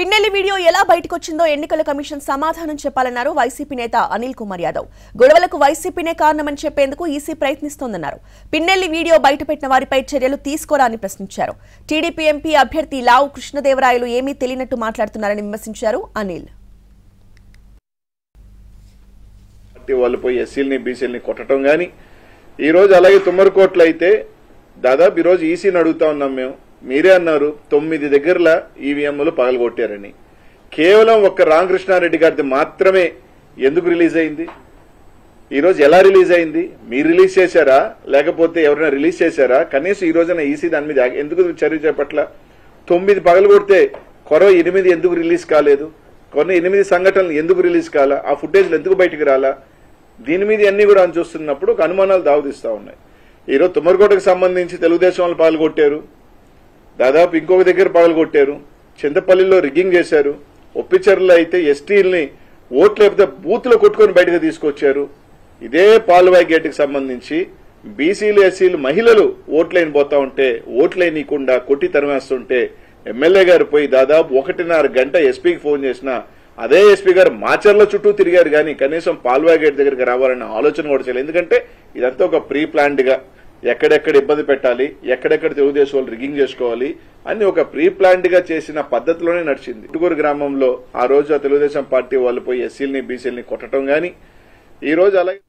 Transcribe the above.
Pinnelli video ఎలా బయటకొచ్చిందో ఎన్నికల commission సమాధానం చెప్పాలన్నారు వైసీపీ నేత అనిల్ కుమార్ యాదవ్. గొడవలకు వైసీపీనే కారణమని చెప్పేందుకు ఈసీ ప్రయత్నిస్తోందన్నారు. పిన్నెల్లి వీడియో బయటపెట్టిన వారిపై చర్యలు తీసుకోరా అని ప్రశ్నించారు. టీడీపీ ఎంపీ అభ్యర్థి లావు కృష్ణదేవరాయలు ఏమీ తెలియనట్టు మాట్లాడుతున్నారని విమర్శించారు అనిల్. వాళ్ళు పోయి ఎస్సీలని బీసీలని కొట్టడం కానీ ఈరోజు అలాగే తుమ్మరకోట్లు అయితే దాదాపు ఈరోజు ఈసీని అడుగుతా ఉన్నాం మేము. మీరే అన్నారు తొమ్మిది దగ్గరల ఈవీఎంలు పగలగొట్టారని. కేవలం ఒక్క రామకృష్ణారెడ్డి గారిది మాత్రమే ఎందుకు రిలీజ్ అయింది? ఈరోజు ఎలా రిలీజ్ అయింది? మీరు రిలీజ్ చేశారా? లేకపోతే ఎవరైనా రిలీజ్ చేశారా? కనీసం ఈ రోజున ఈసీ దాని మీద ఎందుకు చర్య చేపట్ల? తొమ్మిది పగలగొడితే కొర ఎనిమిది ఎందుకు రిలీజ్ కాలేదు? కొన్ని ఎనిమిది సంఘటనలు ఎందుకు రిలీజ్ కాలా? ఆ ఫుటేజ్లు ఎందుకు బయటికి రాలా? దీని మీద అన్ని కూడా అని చూస్తున్నప్పుడు ఒక అనుమానాలు దావతీస్తా ఉన్నాయి. ఈరోజు తుమ్మరకోటకు సంబంధించి తెలుగుదేశం వాళ్ళు పాల్గొట్టారు దాదాపు ఇంకొక దగ్గర పగలగొట్టారు. చింతపల్లిలో రిగ్గింగ్ చేశారు. ఒప్పిచర్లు అయితే ఎస్టీల్ని ఓట్లు లేకపోతే బూత్లో కొట్టుకొని బయటకు తీసుకొచ్చారు. ఇదే పాలువాయి గేట్కి సంబంధించి బీసీలు ఎస్సీలు మహిళలు ఓట్లైన పోతా ఉంటే ఓట్లేనియకుండా కొట్టి తరిమేస్తుంటే ఎమ్మెల్యే గారు పోయి దాదాపు ఒకటిన్నర గంట ఎస్పీకి ఫోన్ చేసిన అదే ఎస్పీ గారు మాచర్ల చుట్టూ తిరిగారు కానీ కనీసం పాల్వాయి గేట్ దగ్గరికి రావాలన్న ఆలోచన కూడా చేయలేదు. ఎందుకంటే ఇదంతా ఒక ప్రీ ప్లాన్డ్గా ఎక్కడెక్కడ ఇబ్బంది పెట్టాలి ఎక్కడెక్కడ తెలుగుదేశం వాళ్ళు రిగింగ్ చేసుకోవాలి అని ఒక ప్రీ ప్లాంట్గా చేసిన పద్ధతిలోనే నడిచింది. ఇటుకూరు గ్రామంలో ఆ రోజు ఆ తెలుగుదేశం పార్టీ వాళ్ళు పోయి ఎస్సీలని బీసీలని కొట్టడం గాని ఈ రోజు అలాగే